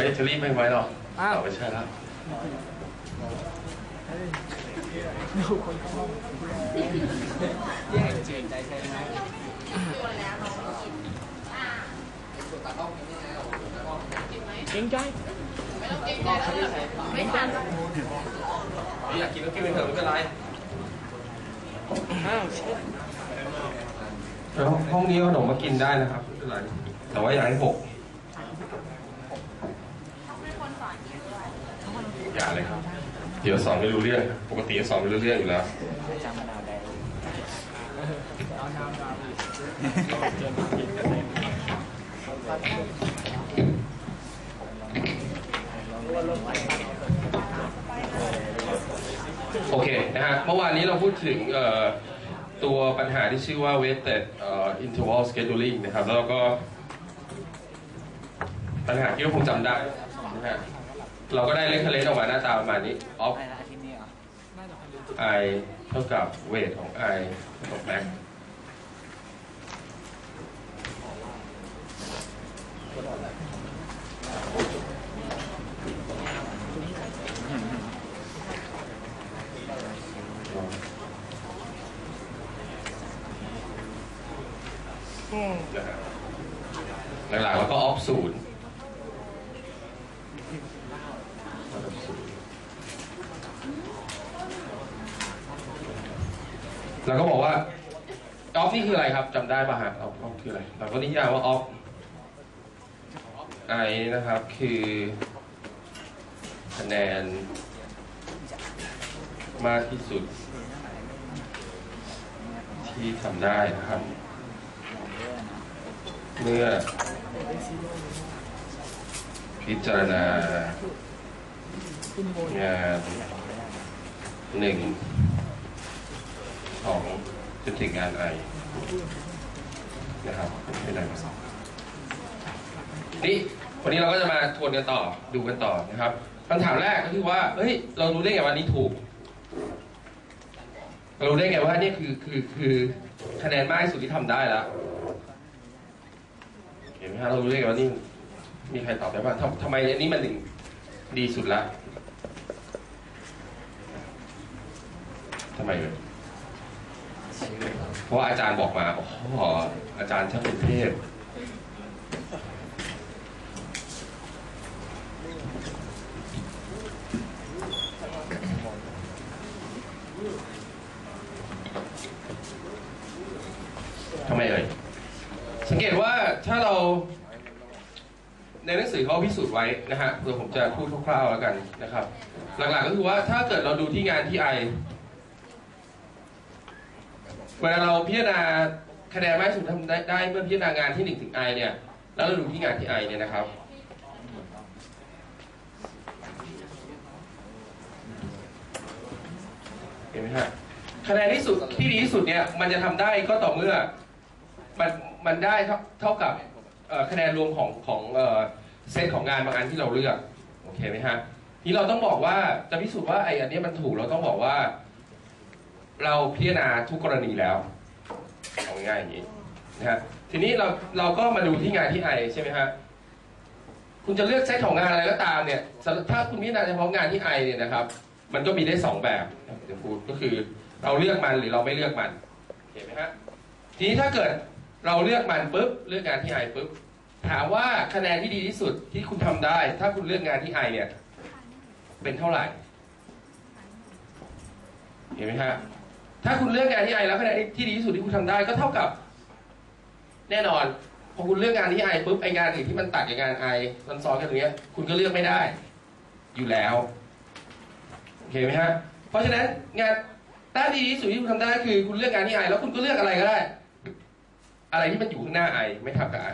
ฮ้ยจะรีบไปไหมหรออ้าวไม่ใช่แล้วดูคนเข้าห้องแย่งเจนใจใช่ไหมเก่งใจไม่ทันอยากกินก็กินไปเถอะไม่เป็นไรอ้าวเช่นแล้วห้องนี้ขนมมากินได้นะครับไม่เป็นไรแต่ว่าอย่าให้หก อย่าเลยครับเดี๋ยวสอนไม่รู้เรื่อง ปกติสอนไม่รู้เรื่องอยู่แล้วโอเคนะฮะเมื่อวานนี้เราพูดถึงตัวปัญหาที่ชื่อว่า weighted interval scheduling นะครับ แล้วก็ปัญหาที่เราคงจำได้นะฮะ เราก็ได้เลขเลนออกมาหน้าตาประมาณนี้ off อะไรนะอาทิตย์นี้เหรอ i เท่ากับ weight ของ i เท่ากับ max นะฮะหลักๆแล้วก็ off ศูนย์เราก็บอกว่า off นี่คืออะไรครับจำได้ป่ะฮะ off off คืออะไรเราก็นิยามว่า off i นะครับคือคะแนนมากที่สุด ที่ทำได้นะครับ เมื่อ พิจารณางานหนึ่งของจนถึงงานไอ นะครับเป็นไรครับนี่วันนี้เราก็จะมาทวนกันต่อดูกันต่อนะครับคำถามแรกก็คือว่า เฮ้ย เรารู้ได้ไงว่านี้ถูก เรารู้ได้ไงว่านี่คือคือคือคะแนนมากที่สุดที่ทำได้แล้วเห็นไหมฮะเรารู้ได้ไงว่านี่มีใครตอบได้บ้างทำทำไมอันนี้มันถึงดีสุดละทำไมเลย เพราะอาจารย์บอกมาโอ้โหอาจารย์ช่างเป็นเทพทำไมเอ่ยสังเกตว่าถ้าเราในหนังสือเขาพิสูจน์ไว้นะฮะเดี๋ยวผมจะพูดคร่าวๆแล้วกันนะครับ หลักๆก็คือว่าถ้าเกิดเราดูที่งานที่ไอ เวลาเราพิจารณาคะแนนมากที่สุดทำได้ได้เมื่อพิจารณางานที่หนึ่งถึงไอเนี่ย แล้วเราดูที่งานที่ไอเนี่ยนะครับ เห็นไหมฮะคะแนนที่สุดที่ดีที่สุดเนี่ยมันจะทำได้ก็ต่อเมื่อมันมันได้เท่าเท่ากับคะแนนรวมของของเซตของงานบางอันที่เราเลือก โอเคไหมฮะ ทีเราต้องบอกว่าจะพิสูจน์ว่าไอ้อันนี้มันถูกเราต้องบอกว่า เราพิจารณาทุกกรณีแล้วเอาง่ายอย่างนี้นะฮะทีนี้เราเราก็มาดูที่งานที่ไอใช่ไหมฮะคุณจะเลือกเซตของงานอะไรก็ตามเนี่ยถ้าคุณพิจารณาเฉพาะงานที่ไอเนี่ยนะครับ มันก็มีได้สองแบบจะพูดก็คือเราเลือกมันหรือเราไม่เลือกมันเห็นไหมฮะทีนี้ถ้าเกิดเราเลือกมันปุ๊บเลือกงานที่ไอปุ๊บถามว่าคะแนนที่ดีที่สุดที่คุณทำได้ ถ้าคุณเลือกงานที่ไอเนี่ย เป็นเท่าไหร่ เห็นไหมฮะ ถ้าคุณเลือกงานที่ไอแล้วคะแนนที่ดีที่สุดที่คุณทำได้ก็เท่ากับ แน่นอนพอคุณเลือกงานที่ไอปุ๊บไองานอื่นที่มันตัดกับงานไอมันซ้อนกันตรงเนี้ย คุณก็เลือกไม่ได้ อยู่แล้วโอเคไหมฮะเพราะฉะนั้นงานด้านดีที่สุดที่คุณทำได้คือคุณเลือกงานที่ไอแล้วคุณก็เลือกอะไรก็ได้ อะไรที่มันอยู่ข้างหน้าไอไม่ทับกับไอ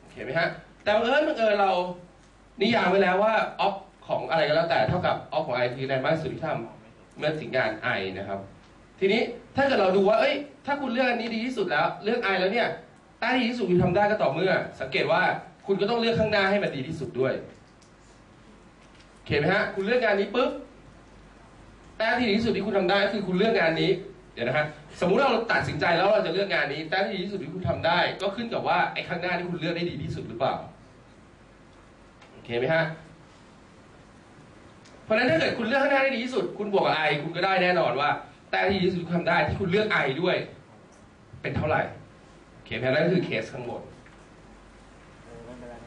โอเคไหมฮะแต่บังเอิญบังเอิญเรานิยามไว้แล้วว่าออฟของอะไรก็แล้วแต่เท่ากับออฟของไอคือในมากสุดที่ทำเมื่อถึงงานไอนะครับ ทีนี้ถ้าเกิดเราดูว่า เอ้ย ถ้าคุณเลือกอันนี้ดีที่สุดแล้ว เลือกไอแล้วเนี่ยต้าดีที่สุดคุณทำได้ก็ต่อเมื่อ สังเกตว่าคุณก็ต้องเลือกข้างหน้าให้มันดีที่สุดด้วยโอเคไหมฮะ คุณเลือกงานนี้ปุ๊บแต้มที่ดีที่สุดที่คุณทำได้คือคุณเลือกงานนี้ เดี๋ยวนะฮะ สมมุติเราตัดสินใจแล้วเราจะเลือกงานนี้แต้มที่ดีที่สุดที่คุณทำได้ ก็ขึ้นกับว่าไอ้ข้างหน้าที่คุณเลือกได้ดีที่สุดหรือเปล่า โอเคไหมฮะ เพราะฉะนั้นถ้าเกิดคุณเลือกข้างหน้าได้ดีที่สุด คุณบวกกับไอคุณก็ได้แน่นอนว่า ต่ที่ดีที่สุดคุณทำได้ที่คุณเลือกไอด้วย เป็นเท่าไหร่โอเคไหมฮะนั่นคือเคสข้างบน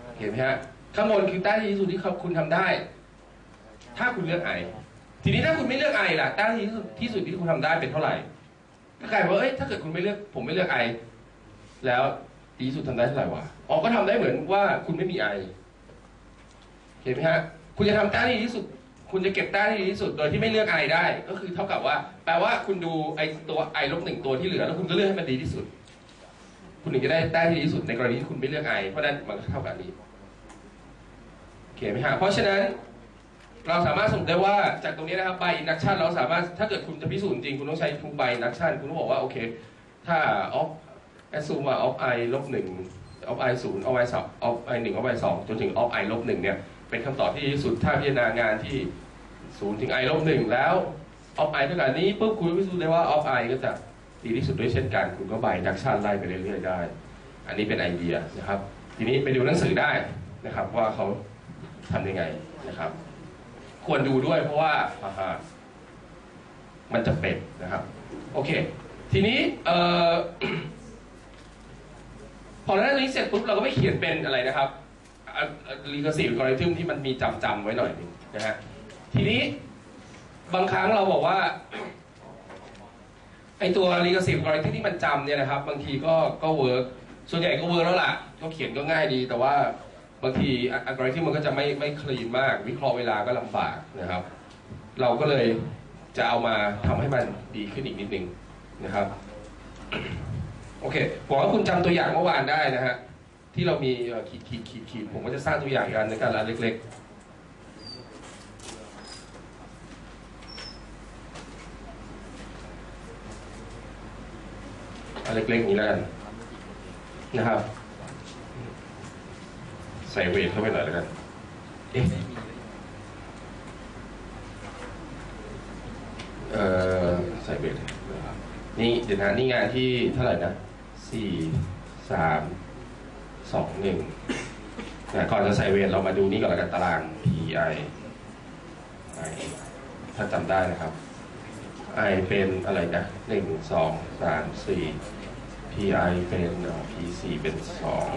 โอเคไหมฮะข้างบนคือแต้ที่ดีที่สุดที่คุณทำได้ ถ้าคุณเลือกไอทีนี้ถ้าคุณไม่เลือกไอล่ะแต้ที่ดีที่สุดที่สุดที่คุณทำได้เป็นเท่าไหร่ก็กลายเป็นว่าเอ้ยถ้าเกิดคุณไม่เลือก ผมไม่เลือกไอแล้วดีที่สุดทำได้เท่าไหร่วะอ๋อก็ทำได้เหมือนว่าคุณไม่มีไอเห็นไหมฮะคุณจะทำแต้ที่ดีที่สุด คุณจะเก็บแต้มที่ดีที่สุดโดยที่ไม่เลือก i ได้ ก็คือเท่ากับว่า แปลว่าคุณดูไอตัว i ลบหนึ่งตัวที่เหลือ แล้วคุณก็เลือกให้มันดีที่สุด คุณถึงจะได้แต้มที่ดีที่สุดในกรณีที่คุณไม่เลือก i เพราะนั้นมันก็เท่ากับนนี้โอเคไหมฮะเพราะฉะนั้น เราสามารถสรุปได้ว่าจากตรงนี้นะครับ by induction เราสามารถถ้าเกิดคุณจะพิสูจน์จริงคุณต้องใช้ proof by induction คุณต้องบอกว่าโอเค ถ้า opt assume ว่า opt iลบหนึ่งออฟไอศูนย์ออฟไอสองออฟไอหนึ่งออฟไอสองจนถึงออฟไอลบหนึ่งเนี่ย เป็นคำตอบที่ดีที่สุดถ้าพิจารณางานที่ศูนย์ถึง i ลบหนึ่งแล้ว opt i เท่ากับนี้ปุ๊บคุณพิสูจน์ได้ว่า opt i ก็จะดีที่สุดด้วยเช่นกัน คุณก็ by induction ไล่ไปเรื่อยๆได้ อันนี้เป็นไอเดียนะครับ ทีนี้ไปดูหนังสือได้นะครับ ว่าเขาทำยังไงนะครับ ควรดูด้วยเพราะว่าามันจะเป็นนะครับ โอเค ทีนี้เอ่อพอเราได้ตรงนี้เสร็จปุ๊บเราก็ไม่เขียนเป็นอะไรนะครับ recursive algorithm ที่มันมีจำจำไว้หน่อยหนึงนะฮะทีนี้บางครั้งเราบอกว่าไอตัว recursive algorithm ที่มันจำเนี่ยนะครับ บางทีก็ก็ work ส่วนใหญ่ก็ work แล้วล่ะก็เขียนก็ง่ายดี แต่ว่าบางทีอัลกอริทึมมันก็จะไม่ไม่ clean มาก วิเคราะห์เวลาก็ลำบากนะครับ เราก็เลยจะเอามาทำให้มันดีขึ้นอีกนิดนึงนะครับโอเคหวังว่าคุณจำตัวอย่างเมื่อวานได้นะฮะ ที่เรามีขีดขีดขีดขีดผมก็จะสร้างตัวอย่างกันในการละเล็ก ๆเล็กๆอย่างนี้แล้วกันนะครับ ใส่เวทเข้าไปหน่อยแล้วกันเอ๊ะเอ่อใส่เวทนี่เดี๋ยวนะนี่งานที่เท่าไหร่นะสี่สาม สองหนึ่งนะก่อนจะใส่เวทเรามาดูนี่ก่อนล้วกันตาราง PI I ถ้าจำได้นะครับ I เป็นอะไรนะหนึ่งสองสามสี่ PI เป็นอ่อ P4 เป็นสอง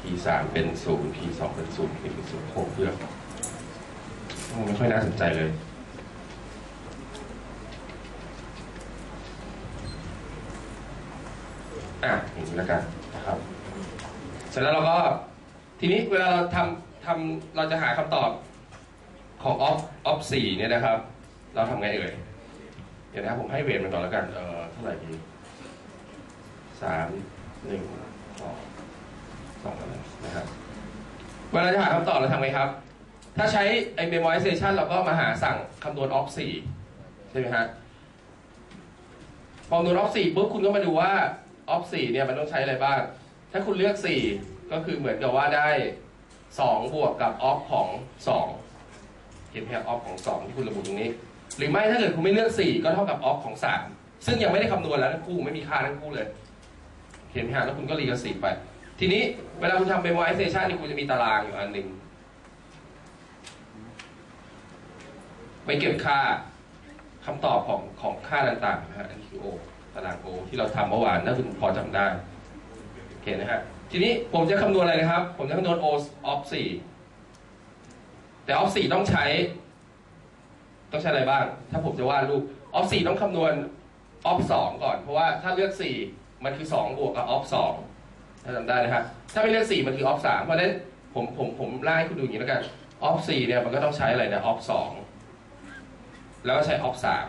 P3 เป็นศูนย์ P2 เป็นศูนย์ P เป็นศูนย์หกเลือกโอ้ไม่ค่อยน่าสนใจเลยอะอย่างนี้แล้วกัน สร็จแล้วเราก็ ทีนี้เวลาเราทำทำเราจะหาคำตอบของออฟออฟสี่เนี่ยนะครับ เราทำไงเอ่ยเดี๋ยวนะครับผมให้เวทมันก่อนแล้วกัน เออเท่าไหร่ดีสามหนึ่งสองสองนะครับเวลาจะหาคำตอบเราทำไงครับ ถ้าใช้ไอ้ memorization เราก็มาหาสั่งคำนวณ off สี่ใช่ไหมฮะคำนวณ off สี่ปุ๊บคุณก็มาดูว่า off สี่เนี่ยมันต้องใช้อะไรบ้าง ถ้าคุณเลือกสี่ก็คือเหมือนกับว่าได้สองบวกกับ off ของสองเห็นไหมครับ off ของสองที่คุณระบุตรงนี้ หรือไม่ถ้าเกิดคุณไม่เลือก 4 ก็เท่ากับออฟของ 3 ซึ่งยังไม่ได้คำนวณแล้วทั้งคู่ไม่มีค่าทั้งคู่เลยเห็นไหมแล้วคุณก็รีกับสีไป ทีนี้เวลาคุณทำ memorization นี่คุณจะมีตารางอยู่อันหนึ่งไว้เก็บค่าคำตอบของของค่าต่างๆนะฮะอันนี้คือ O ตาราง O ที่เราทำเมื่อวานถ้าคุณพอจำได้ เคนนะฮะทีนี้ผมจะคำนวณอะไรนะครับ ผมจะคำนวณ O of 4แต่ of 4ต้องใช้ ต้องใช้อะไรบ้าง ถ้าผมจะวาดรูปออฟสี่ต้องคำนวณออฟสองก่อน เพราะว่าถ้าเลือกสี่มันคือสองบวกกับออฟสองถ้าจำได้นะครับถ้าไม่เลือกสี่มันคือออฟสามเพราะฉะนั้นผมผมผมไล่ให้คุณดูอย่างนี้แล้วกันออฟสี่เนี่ยมันก็ต้องใช้อะไรนะออฟสองแล้วก็ใช้ออฟสาม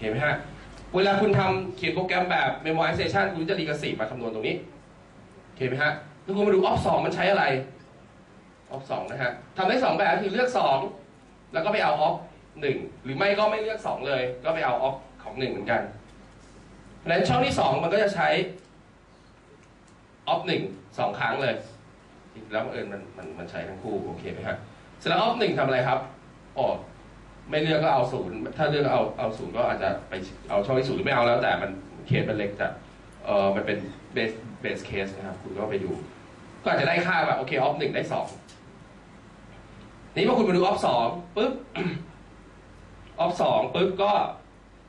เห็นไหมฮะ เวลาคุณทำเขียนโปรแกรมแบบ memorization คุณจะรีกสีมาคำนวณตรงนี้เห็นไหมฮะแล้วคุณมาดูออฟสองมันใช้อะไรออฟสองนะฮะทำได้สองแบบคือเลือกสองแล้วก็ไปเอาออฟหนึ่งหรือไม่ก็ไม่เลือกสองเลย ก็ไปเอาออฟของหนึ่งเหมือนกันเพราะฉะนั้นช่องที่สองมันก็จะใช้ออฟหนึ่งสองครั้งเลยแล้วบังเอิญมันมันมันใช้ทั้งคู่โอเคไหมฮะเสร็จแล้วออฟหนึ่งทำอะไรครับอ๋อ ไม่เลือกก็เอาศูนย์ถ้าเลือกเอาเอาศูนย์ก็อาจจะไปเอาช่องที่ศูนย์หรือไม่เอาแล้วแต่มันเคสมันเล็กแต่เออมันเป็น base base case นะครับคุณก็ไปดู ก็อาจจะได้ค่าแบบโอเค opt หนึ่งได้สองนี้พอคุณมาดูออฟสองปุ๊บออฟสองปุ๊บก็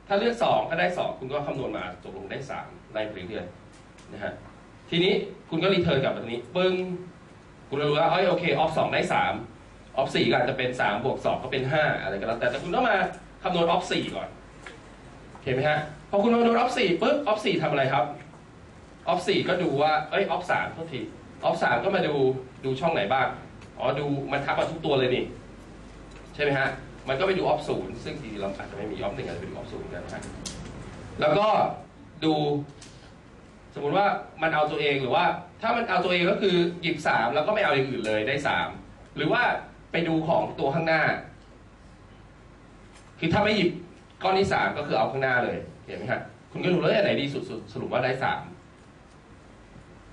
ถ้าเลือกสองก็ได้สองคุณก็คำนวณมาตกลงได้สามไล่ไปเรื่อยๆนะฮะทีนี้คุณก็ return กลับแบบนี้ปึ้งคุณรู้แล้วเอ้ยโอเคออฟสองได้สาม ออฟสี่ก็อาจจะเป็นสามบวกสองก็เป็นห้าอะไรก็แล้วแต่แต่คุณต้องมาคำนวณออฟสี่ก่อนเห็นไหมฮะพอคุณคำนวณออฟสี่ปุ๊บออฟสี่ทำอะไรครับออฟสี่ก็ดูว่าเอ้ยออฟสามโทษทีออฟสามก็มาดูดูช่องไหนบ้างอ๋อดูมันทับมาทุกตัวเลยนี่ใช่ไหมฮะมันก็ไปดูออฟศูนย์ซึ่งจริงๆเราอาจจะไม่มีออฟหนึ่งอาจจะไปดูออฟศูนย์กันนะฮะแล้วก็ดูสมมุติว่ามันเอาตัวเองหรือว่า ถ้ามันเอาตัวเองก็คือหยิบสามแล้วก็ไม่เอาอย่างอื่นเลยได้สามหรือว่า ไปดูของตัวข้างหน้า คือถ้าไม่หยิบก้อนที่สามก็คือเอาข้างหน้าเลยเห็นไหมฮะคุณก็ดูแล้วอันไหนดีสุดสรุปว่าได้สาม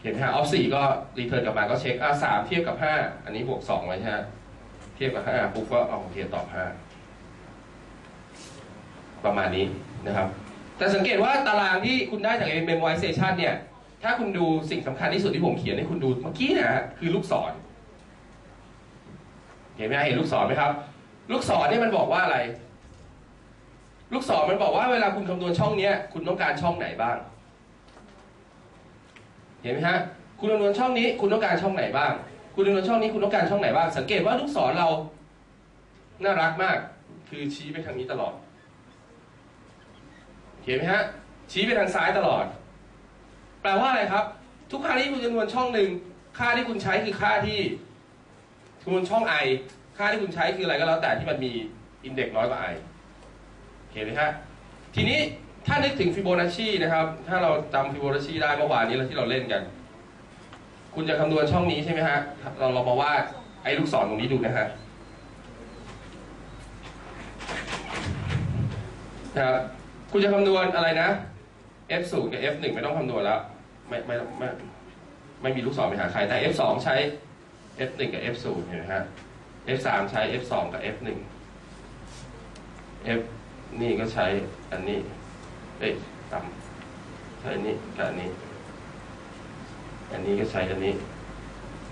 เห็นไหมฮะออฟสี่ก็รีเทิร์นกลับมาก็เช็คอะสามเทียบกับห้าอันนี้บวกสองไว้ใช่ไหมเทียบกับห้าปุ๊บก็เอาโอเคตอบห้าประมาณนี้นะครับ แต่สังเกตว่าตารางที่คุณได้จาก memorization เนี่ย ถ้าคุณดูสิ่งสำคัญที่สุดที่ผมเขียนให้คุณดูเมื่อกี้นะฮะคือลูกศร เห็นไหมเห็นลูกศรไหมครับ ลูกศรเนี่ยมันบอกว่าอะไร ลูกศรมันบอกว่าเวลาคุณคำนวณช่องเนี้ยคุณต้องการช่องไหนบ้าง เห็นไหมฮะคุณคำนวณช่องนี้ คุณต้องการช่องไหนบ้าง คุณคำนวณช่องนี้คุณต้องการช่องไหนบ้าง สังเกตว่าลูกศรเราน่ารักมาก คือชี้ไปทางนี้ตลอด เห็นไหมฮะชี้ไปทางซ้ายตลอด แปลว่าอะไรครับ ทุกครั้งที่คุณคำนวณช่องหนึ่งค่าที่คุณใช้คือค่าที่ คำนวณช่อง i ค่าที่คุณใช้คืออะไรก็แล้วแต่ที่มันมี index น้อยกว่า i เห็นไหมฮะทีนี้ถ้านึกถึงฟิโบนัชชีนะครับ ถ้าเราจำฟิโบนัชชีได้เมื่อวานนี้แล้วที่เราเล่นกัน คุณจะคำนวณช่องนี้ใช่ไหมฮะ เราเรามาวาดไอ้ลูกศรตรงนี้ดูนะฮะนะครับคุณจะคำนวณอะไรนะ f 0กับ f 1ไม่ต้องคำนวณแล้ว ไม่ไม่ไม่ไม่มีลูกศรไปหาใครแต่ f 2ใช้ f 1 กับ f 0 เห็นไหมฮะ f 3 ใช้ f 2 กับ f 1 f นี่ก็ใช้อันนี้ เอ้ยต่ำใช้อันนี้กับอันนี้ อันนี้ก็ใช้อันนี้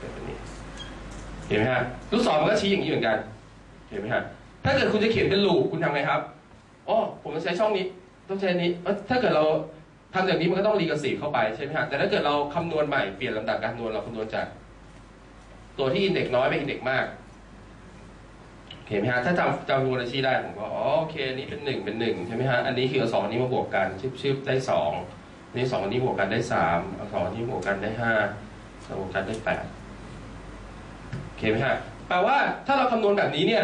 กับอันนี้ เห็นไหมฮะลูกศรมันก็ชี้อย่างนี้เหมือนกัน เห็นไหมฮะ ถ้าเกิดคุณจะเขียนเป็นลูปคุณทำไงครับอ๋อผมจะใช้ช่องนี้ ต้องใช้อันนี้เอ้ยถ้าเกิดเราทำอย่างนี้มันก็ต้องรีกระสีเข้าไปใช่ไหมฮะ แต่ถ้าเกิดเราคำนวณใหม่เปลี่ยนลำดับการคำนวณเราคำนวณจาก ตัวที่อินเด็กน้อยไปอินเด็กมากเห็นไหมฮะถ้าจำจำฟิโบนัชชีได้ผมก็อ๋อโอเคอันนี้เป็นหนึ่งเป็นหนึ่งใช่ไหมฮะอันนี้คือเอาสองอันนี้มาบวกกันชึบชึบได้สองอันนี้สองอันนี้บวกกันได้สามเอาสองอันนี้บวกกันได้ห้าเอาบวกกันได้แปดโอเคไหมฮะแปลว่าถ้าเราคำนวณแบบนี้เนี่ย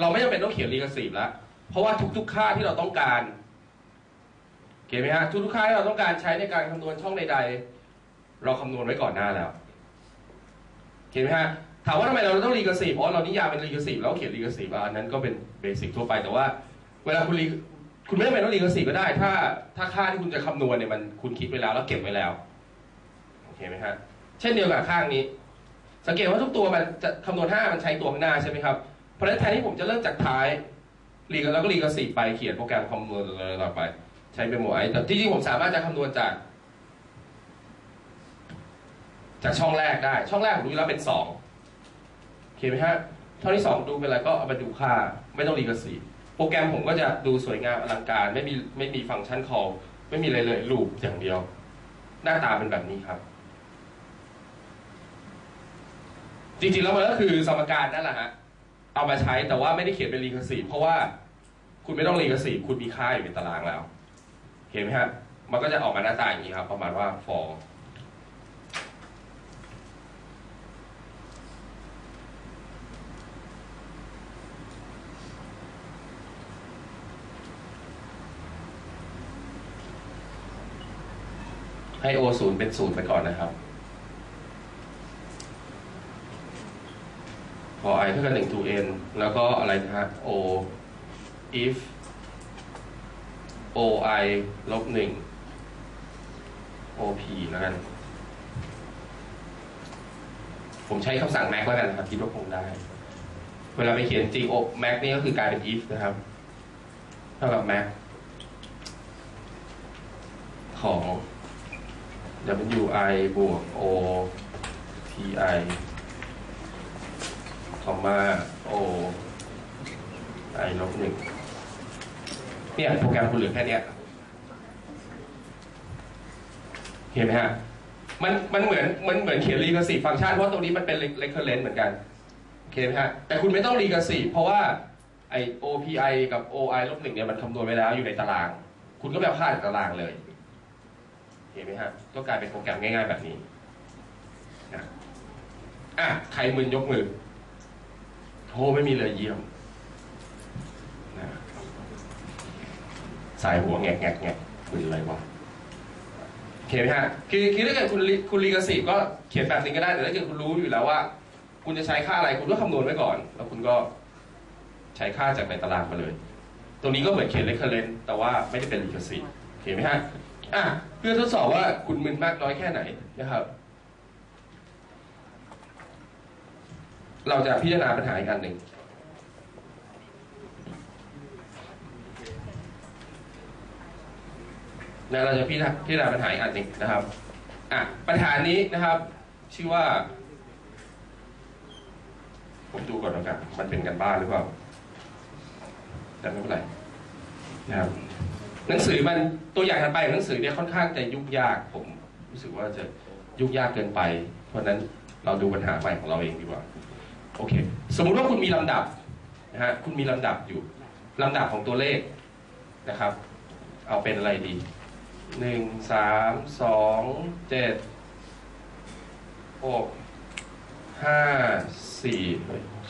เราไม่จำเป็นต้องเขียนรีกรสีแล้วเพราะว่าทุกๆค่าที่เราต้องการโอเคไหมฮะทุกๆค่าที่เราต้องการใช้ในการคำนวณช่องใด ๆ เราคำนวณไว้ก่อนหน้าแล้ว เห็นไหมฮะถามว่าทำไมเราต้องรีกระสีเพราะเรานิยามเป็นรีกระสีแล้วเขียนรีกระสีมาอันนั้นก็เป็นเบสิกทั่วไปแต่ว่า เวลาคุณรีคุณไม่จำเป็นต้องรีกระสีก็ได้ ถ้าถ้าค่าที่คุณจะคำนวณเนี่ยมันคุณคิดไว้แล้วแล้วเก็บไว้แล้วโอเคไหมฮะเช่นเดียวกับข้างนี้ สังเกตว่าทุกตัวมันจะคำนวณห้ามันใช้ตัวข้างหน้าใช่ไหมครับเพราะฉะนั้นแทนที่ผมจะเริ่มจากท้ายรีกแล้วก็รีกันสี่ไปเขียนโปรแกรมคำนวณต่อไป ใช้เป็นโมไอแต่ที่จริงผมสามารถจะคำนวณจาก จากช่องแรกได้ ช่องแรกผมรู้แล้วเป็นสองโอเคไหมฮะช่องที่สองดูเป็นอะไรก็เอามาดูค่า ไม่ต้องรีกันสี่โปรแกรมผมก็จะดูสวยงามอลังการ ไม่มีไม่มีฟังก์ชัน call ไม่มีอะไรเลยลูปอย่างเดียว หน้าตาเป็นแบบนี้ครับ จริงๆแล้วมันก็คือสมการนั่นแหละฮะเอามาใช้แต่ว่าไม่ได้เขียนเป็น recursive เพราะว่าคุณไม่ต้อง recursive คุณมีค่าอยู่ในตารางแล้วเห็นไหมฮะมันก็จะออกมาหน้าตาอย่างนี้ครับ ประมาณว่า for ให้ o ศูนย์เป็นศูนย์ไปก่อนนะครับ พอ i เท่ากับ1 to n แล้วก็อะไรนะฮะ o if o i ลบ1 o p แล้วกัน ผมใช้คำสั่ง max แล้วกันนะครับคิดว่าคงได้ เวลาไปเขียนจริง o max นี่ก็คือกลายเป็น if นะครับ เท่ากับ max ของ w i บวก OTI คอมมา o i ลบหนึ่งเนี่ยโปรแกรมคุณเหลือแค่เนี้ยเห็นไหมฮะ มันมันเหมือนมันเหมือนเขียน recursive ฟังก์ชันเพราะตรงนี้มันเป็น recurrent เหมือนกันโอเคไหมฮะ แต่คุณไม่ต้อง recursive เพราะว่าไอ OPI กับ OI ลบหนึ่งเนี่ยมันคำนวณไว้แล้วอยู่ในตาราง คุณก็ไปเอาค่าจากตารางเลย เห็นไหมฮะก็กลายเป็นโปรแกรมง่าย ๆ แบบนี้นะอะใครมึนยกมือโทรไม่มีเลยเยี่ยมนะสายหัวแงกแงกแงกมึนอะไรวะโอเคไหมฮะคือคือถ้าเกิดคุณคุณ recursive ก็เขียนแบบนี้ก็ได้แต่ถ้าเกิดคุณรู้อยู่แล้วว่า คุณจะใช้ค่าอะไรคุณก็คำนวณไว้ก่อน แล้วคุณก็ใช้ค่าจากในตารางมาเลย ตรงนี้ก็เหมือนเขียน recurrence แต่ว่าไม่ได้เป็น recursive โอเคไหมฮะ อะเพื่อทดสอบว่าคุณมึนมากน้อยแค่ไหนนะครับ เราจะพิจารณาปัญหาอีกอันหนึ่งนะเราจะพิจารณาพิจารณาปัญหาอีกอันหนึ่งนะครับอะปัญหานี้นะครับ ชื่อว่า ผมดูก่อนแล้วกัน มันเป็นกันบ้านหรือเปล่าแต่ไม่เป็นไรนะครับ หนังสือมันตัวอย่างถัดไปของหนังสือเนี่ยค่อนข้างจะยุ่งยาก ผมรู้สึกว่าจะยุ่งยากเกินไป เพราะนั้นเราดูปัญหาใหม่ของเราเองดีกว่าโอเค สมมุติว่าคุณมีลำดับนะฮะคุณมีลำดับอยู่ลำดับของตัวเลขนะครับ เอาเป็นอะไรดีหนึ่งสามสองเจ็ดหกห้าสี่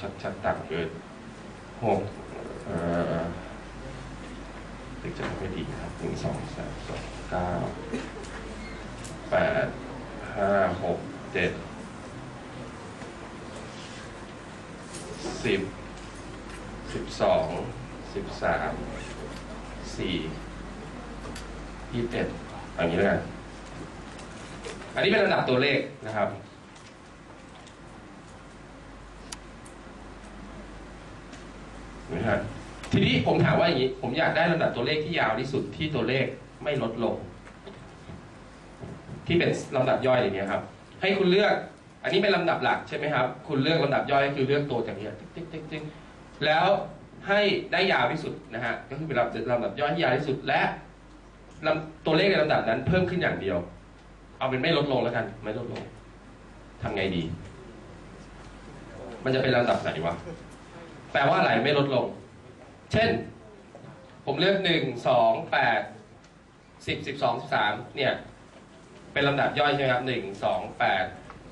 ชัดชัดต่ำเกินหกเอ่อ เด็กจะไม่ดีครับหนึ่งสองสามสองเก้าแปดห้าหกเจ็ดสิบสิบสองสิบสามสี่ยี่สิบเอ็ดอย่างนี้แล้วกันอันนี้เป็นระดับตัวเลขนะครับนะฮะ ทีนี้ผมถามว่าอย่างนี้ ผมอยากได้ลำดับตัวเลขที่ยาวที่สุดที่ตัวเลขไม่ลดลง ที่เป็นลำดับย่อยอย่างเงี้ยครับ ให้คุณเลือก อันนี้เป็นลำดับหลักใช่ไหมครับ คุณเลือกลำดับย่อยคือเลือกตัวจากเนี้ยติ๊กติ๊กติ๊กติ๊กแล้วให้ได้ยาวที่สุดนะฮะก็คือเป็นลำลำดับย่อยที่ยาวที่สุดและลำตัวเลขในลำดับนั้นเพิ่มขึ้นอย่างเดียว เอาเป็นไม่ลดลงแล้วกัน ไม่ลดลงทำไงดี มันจะเป็นลำดับไหนวะแปลว่าอะไรไม่ลดลง เช่น ผมเลือกหนึ่งสองแปดสิบสิบสองสิบสามเนี่ย เป็นลำดับย่อยใช่ไหมครับหนึ่งสองแปด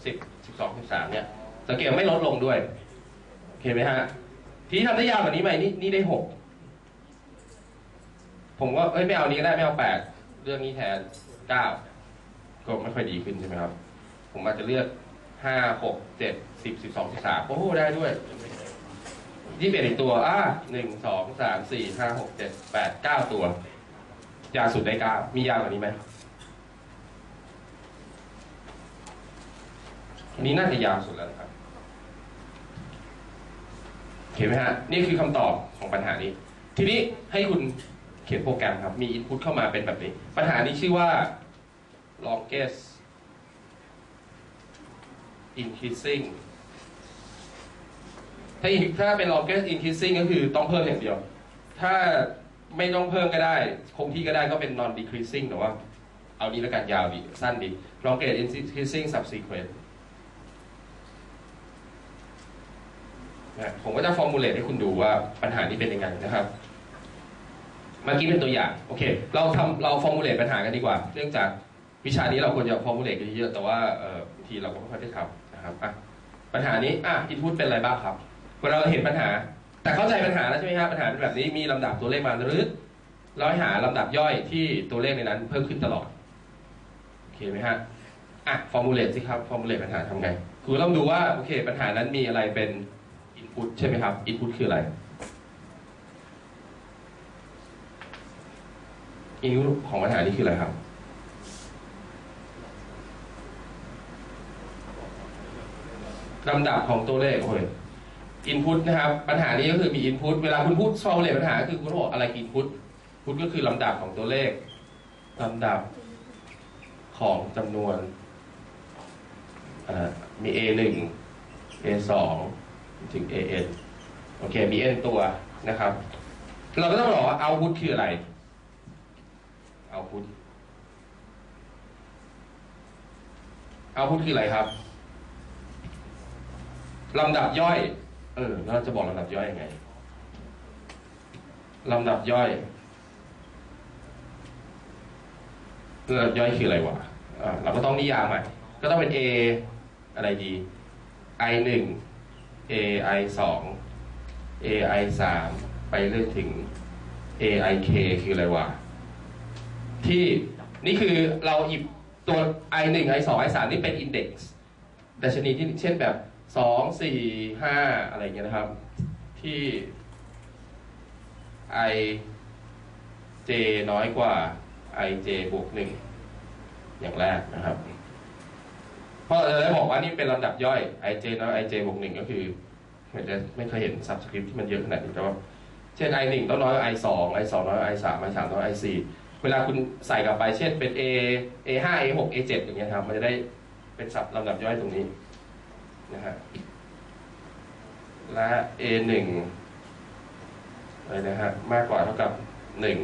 สิบสิบสองสิบสามเนี่ยสังเกตไม่ลดลงด้วยเห็นไหมฮะทีนี้ทำได้ยาวกว่านี้ไหมนี่นี่ได้หกผมก็เอ้ยไม่เอานี้ก็ได้ไม่เอาแปดเรื่องนี้แทนเก้าก็ไม่ค่อยดีขึ้นใช่ไหมครับ ผมอาจจะเลือกห้าหกเจ็ดสิบสิบสองสิบสามโอ้โหได้ด้วย ยี่สิบเอ็ดตัว อะหนึ่งสองสามสี่ห้าหกเจ็ดแปดเก้าตัวยาวสุดได้เก้ามียาวกว่านี้ไหมนี้น่าจะยาวสุดแล้วครับเห็นไหมฮะ นี่คือคำตอบของปัญหานี้ ทีนี้ให้คุณเขียนโปรแกรมครับ มีอินพุตเข้ามาเป็นแบบนี้ ปัญหานี้ชื่อว่า longest increasing ถ้าถ้าเป็น longest increasing ก็คือต้องเพิ่มอย่างเดียว ถ้าไม่ต้องเพิ่มก็ได้ คงที่ก็ได้ก็เป็น non decreasing แต่ว่า เอานี้แล้วกันยาวดี สั้นดี longest increasing subsequent ผมก็จะ formulate ให้คุณดูว่าปัญหานี้เป็นยังไงนะครับ เมื่อกี้เป็นตัวอย่าง โอเค เราทำเรา formulate ปัญหากันดีกว่า เนื่องจากวิชานี้เราควรจะ formulate กันเยอะ แต่ว่าบางทีเราก็ไม่ค่อยได้ทำนะครับอะปัญหานี้อะ input เป็นอะไรบ้างครับ เวลาเราเห็นปัญหา แต่เข้าใจปัญหาแล้วใช่ไหมครับปัญหาเป็นแบบนี้มีลำดับตัวเลขมาหรือเราให้หาลำดับย่อยที่ตัวเลขในนั้นเพิ่มขึ้นตลอดโอเคไหมฮะอะ formulate สิครับ formulate ปัญหาทำไงคือเราดูว่าโอเค ปัญหานั้นมีอะไรเป็น input ใช่ไหมครับ input คืออะไร input ของปัญหานี้คืออะไรครับลำดับของตัวเลขโอ้ย input นะครับ ปัญหานี้ก็คือมี input เวลาคุณพูด solve ปัญหาคือคุณบอกอะไร input input ก็คือลำดับของตัวเลขลำดับของจำนวนมี A หนึ่ง A สองถึง A n โอเคมี n ตัวนะครับ เราก็ต้องบอกว่า output คืออะไร output output คืออะไรครับลำดับย่อย เออเราจะบอกลำดับย่อยยังไงลำดับย่อยลำดับย่อยคืออะไรวะเราก็ต้องนิยามใหม่ก็ต้องเป็น A อะไรดี I หนึ่ง A I สอง A I สามไปเรื่อยถึง A I K คืออะไรวะ ที่นี่คือเราหยิบตัว I หนึ่ง I สอง I สามนี่เป็น index ดัชนีที่เช่นแบบ สองสี่ห้าอะไรเงี้ยนะครับ ที่ I J น้อยกว่า I J บวกหนึ่งอย่างแรกนะครับ เพราะเราจะได้บอกว่านี่เป็นลำดับย่อย I J น้อย I J บวกหนึ่งก็คือเหมือนจะไม่เคยเห็น subscript ที่มันเยอะขนาดนี้แต่ว่าเช่น I หนึ่งต้องน้อยกว่า I สอง I สองน้อยกว่า I สาม I สามน้อยกว่า I สี่เวลาคุณใส่กลับไปเช่นเป็น A A ห้า A หก A เจ็ดอย่างเงี้ยครับ มันจะได้เป็นสับลำดับย่อยตรงนี้ นะฮะและ A หนึ่งอะไรนะฮะมากกว่าเท่ากับหนึ่ง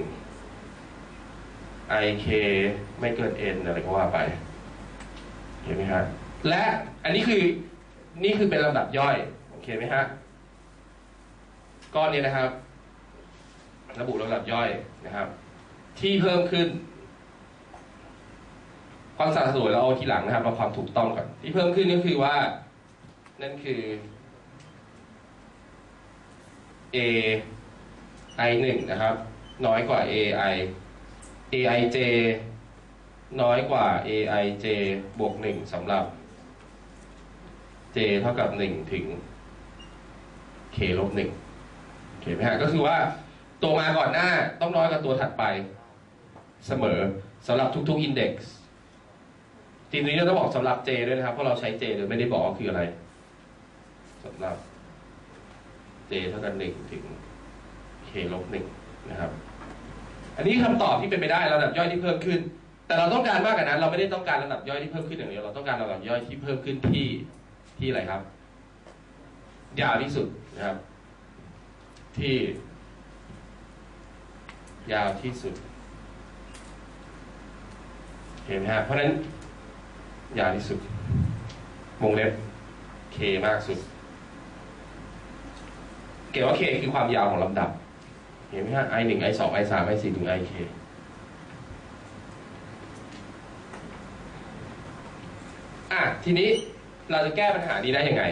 I K ไม่เกิน N อะไรก็ว่าไปเห็นไหมฮะและอันนี้คือนี่คือเป็นลำดับย่อยโอเคไหมฮะก้อนนี้นะครับ ระบุลำดับย่อยนะครับ ที่เพิ่มขึ้น ความสะสวยเราเอาทีหลังนะครับ เราความถูกต้องก่อนที่เพิ่มขึ้นก็คือว่า นั่นคือ A I หนึ่งนะครับ น้อยกว่า A I A I J น้อยกว่า A I J บวกหนึ่งสำหรับ J เท่ากับหนึ่งถึง K ลบหนึ่งโอเคไหมฮะก็คือว่าตัวมาก่อนหน้าต้องน้อยกว่าตัวถัดไปเสมอสำหรับทุกๆ index ทีนี้เราต้องบอกสำหรับ J ด้วยนะครับ เพราะเราใช้ J โดยไม่ได้บอกว่าคืออะไร สำหรับ J เท่ากันหนึ่งถึง K ลบหนึ่งนะครับ อันนี้คำตอบที่เป็นไปได้ระดับย่อยที่เพิ่มขึ้น แต่เราต้องการมากกว่านั้น เราไม่ได้ต้องการระดับย่อยที่เพิ่มขึ้นอย่างเดียวเราต้องการระดับย่อยที่เพิ่มขึ้นที่ที่อะไรครับ ยาวที่สุดนะครับ ที่ ยาวที่สุดเห็นไหมฮะเพราะนั้นยาวที่สุดวงเล็บ k มากสุด เกี่ยวว่า k คือความยาวของลำดับ เห็นไหมฮะ i หนึ่ง i สอง i สาม i สี่ถึง i k อะ ทีนี้เราจะแก้ปัญหานี้ได้ยังไง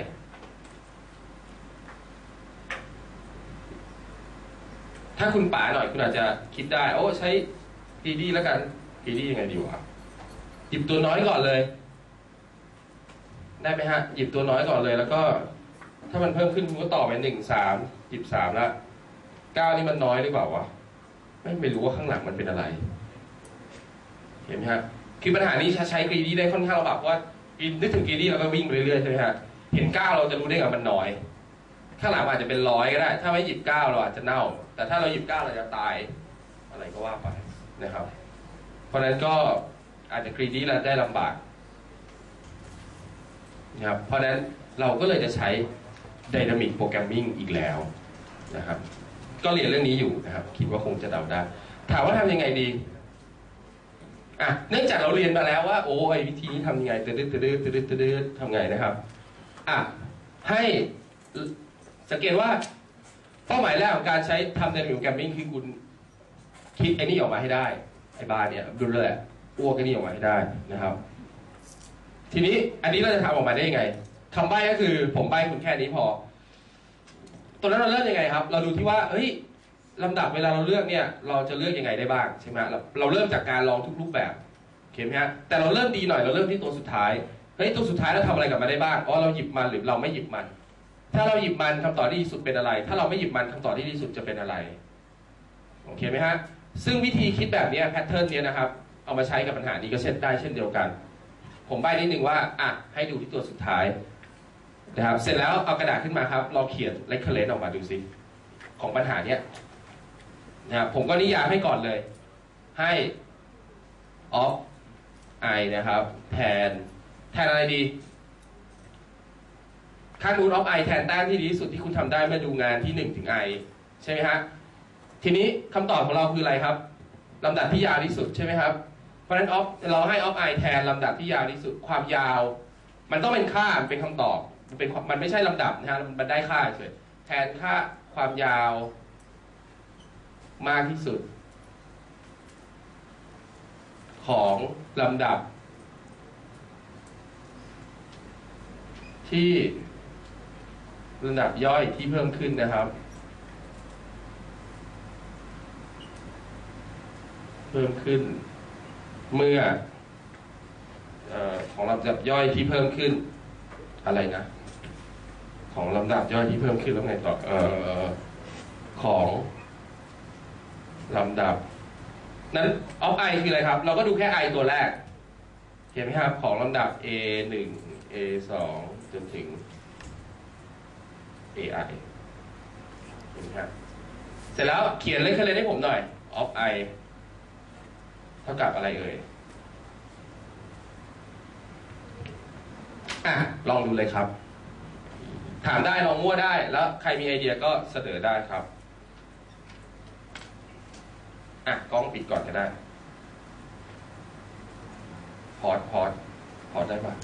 ถ้าคุณป๋าหน่อยคุณอาจจะคิดได้ โอ้ ใช้greedy แล้วกัน greedy ยังไงดีวะหยิบตัวน้อยก่อนเลย ได้ไหมฮะ หยิบตัวน้อยก่อนเลยแล้วก็ ถ้ามันเพิ่มขึ้นคุณก็ต่อไปหนึ่งสามหยิบสามละเก้านี่มันน้อยหรือเปล่าวะไม่ไม่รู้ว่าข้างหลังมันเป็นอะไร เห็นไหมฮะคือปัญหานี้ใช้ greedy ได้ค่อนข้างลำบากเพราะว่าคุณนึกถึง greedy แล้วก็วิ่งไปเรื่อยๆใช่ไหมฮะเห็นเก้าเราจะรู้ได้ไงมันน้อย ข้างหลังอาจจะเป็นร้อยก็ได้ ถ้าไม่หยิบเก้าเราอาจจะเน่า แต่ถ้าเราหยิบเก้าเราจะตาย อะไรก็ว่าไปนะครับ เพราะฉะนั้นก็อาจจะกรีดี้เราได้ลำบากนะครับเพราะฉะนั้นเราก็เลยจะใช้ Dynamic Programming อีกแล้วนะครับ ก็เรียนเรื่องนี้อยู่นะครับ คิดว่าคงจะเดาได้ ถามว่าทำยังไงดีอะเนื่องจากเราเรียนมาแล้วว่า โอ้ยวิธีนี้ทำยังไงตืดตืดตืดตืดตืดทำไงนะครับอะให้สังเกตว่าเป้าหมายแรกของการใช้ทำ Dynamic Programming คือคุณคิดไอ้นี่ออกมาให้ได้ไอ้บาร์เนี่ยดูเลยอ้วกไอ้นี่ออกมาให้ได้นะครับ ทีนี้อันนี้เราจะทำออกมาได้ยังไง คำใบ้ก็คือผมใบ้คุณแค่นี้พอ ตอนนั้นเราเริ่มยังไงครับ เราดูที่ว่า เฮ้ยลำดับเวลาเราเลือกเนี่ย เราจะเลือกยังไงได้บ้างใช่ไหมเราเราเริ่มจากการลองทุกรูปแบบโอเคไหมฮะ แต่เราเริ่มดีหน่อย เราเริ่มที่ตัวสุดท้าย เฮ้ย ตัวสุดท้ายเราทำอะไรกับมันได้บ้าง อ๋อ เราหยิบมันหรือเราไม่หยิบมัน ถ้าเราหยิบมันคำตอบที่ดีสุดเป็นอะไร ถ้าเราไม่หยิบมันคำตอบที่ดีสุดจะเป็นอะไร โอเคไหมฮะ ซึ่งวิธีคิดแบบนี้แพทเทิร์นนี้นะครับ เอามาใช้กับปัญหานี้ก็เช่นได้เช่นเดียวกัน ผมใบ้นิดนึงว่า อะ ให้ดูที่ตัวสุดท้าย นะครับ เสร็จแล้วเอากระดาษขึ้นมาครับเราเขียน recurrent ออกมาดูสิของปัญหาเนี้ยนะครับผมก็นิยามให้ก่อนเลย ให้ of i นะครับ แทน แทนอะไรดีค่ารูทออฟไอแทนแต้มที่ดีที่สุดที่คุณทำได้เมื่อดูงานที่1ถึง i ใช่ไหมฮะทีนี้คำตอบของเราคืออะไรครับลำดับที่ยาวที่สุดใช่ไหมครับเพราะฉะนั้นออฟเราให้ออฟไอแทนลำดับที่ยาวที่สุดความยาว มันต้องเป็นค่าเป็นคำตอบ มันเป็นมันไม่ใช่ลำดับนะฮะมันได้ค่าเฉยแทนค่าความยาวมากที่สุด ของลำดับ ที่ลำดับย่อยที่เพิ่มขึ้นนะครับ เพิ่มขึ้น เมื่อออของลำดับย่อยที่เพิ่มขึ้นอะไรนะ ของลำดับย่อยที่เพิ่มขึ้นแล้วไงต่อเออของลำดับ นั้นออฟไอคืออะไรครับ เราก็ดูแค่ i ตัวแรกเห็นไหมครับ ของลำดับ a 1 a 2จนถึง ai เห็นไหมครับเสร็จแล้วเขียนเลขคะแนนให้ผมหน่อย of i เท่ากับอะไรเอ่ยอะลองดูเลยครับ ถามได้ลองมั่วได้แล้วใครมีไอเดียก็เสนอได้ครับอะกล้องปิดก่อนก็ได้พอดพอดพอดได้ปะ